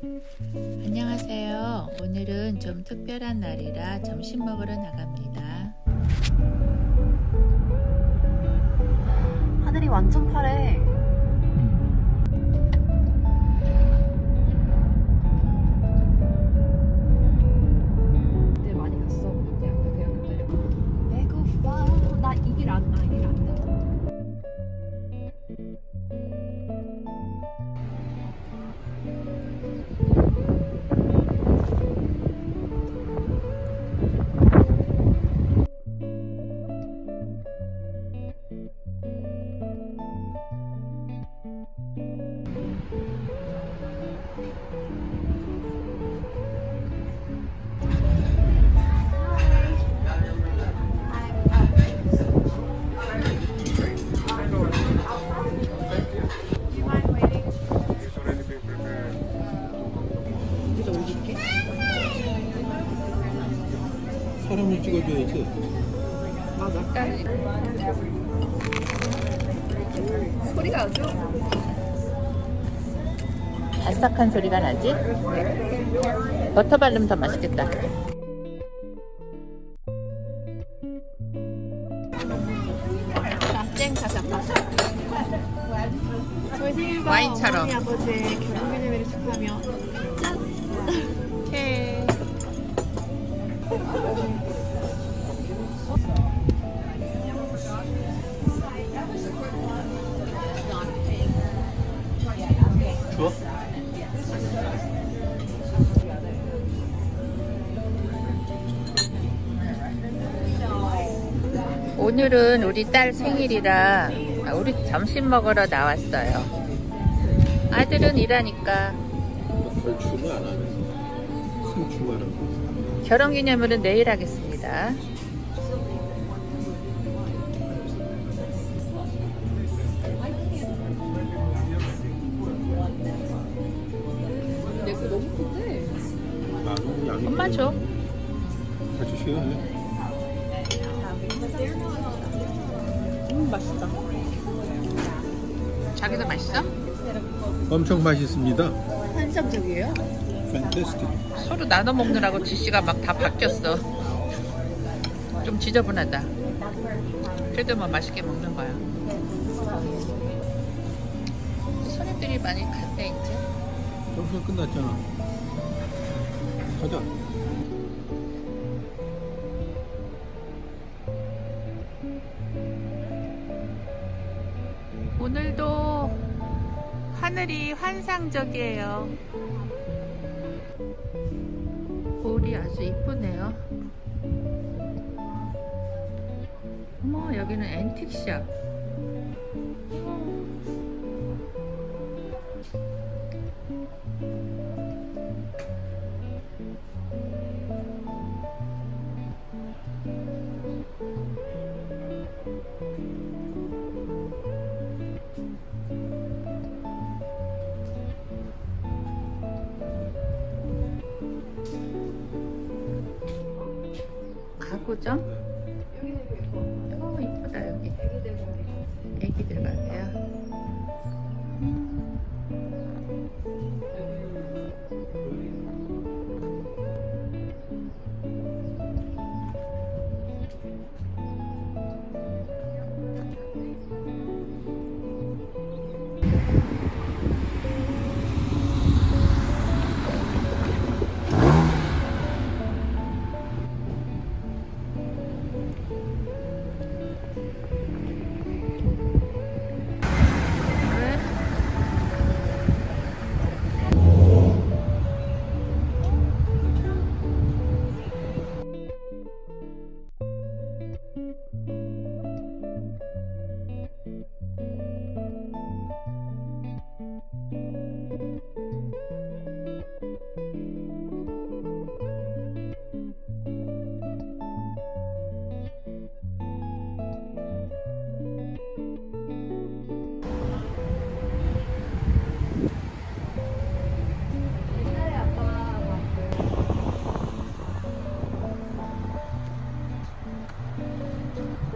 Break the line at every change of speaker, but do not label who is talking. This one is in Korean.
안녕하세요. 오늘은 좀 특별한 날이라 점심 먹으러 나갑니다.
하늘이 완전 파래.
사람을 찍어줘야지.
소리가 아주.
바삭한 소리가 나지? 버터 바르면 더 맛있겠다. 와인처럼.
아버지의 결혼기념일을 축하하며
오케이.
좋아?
오늘은 우리 딸 생일이라 우리 점심 먹으러 나왔어요. 아들은 일하니까
승춤하라고.
결혼 기념일은 내일 하겠습니다.
너무 큰데?
엄마 줘.
같이 시간해.
음 맛있다.
자기도 맛있어?
엄청 맛있습니다.
환상적이에요?
팬테스틱.
서로 나눠 먹느라고 지씨가 막 다 바뀌었어. 좀 지저분하다. 그래도 뭐 맛있게 먹는 거야. 손님들이 많이 갔네 이제.
점심 끝났잖아. 가자.
오늘도 하늘이 환상적이에요. 볼이 아주 이쁘네요. 어머, 여기는 앤틱샵. 가구점?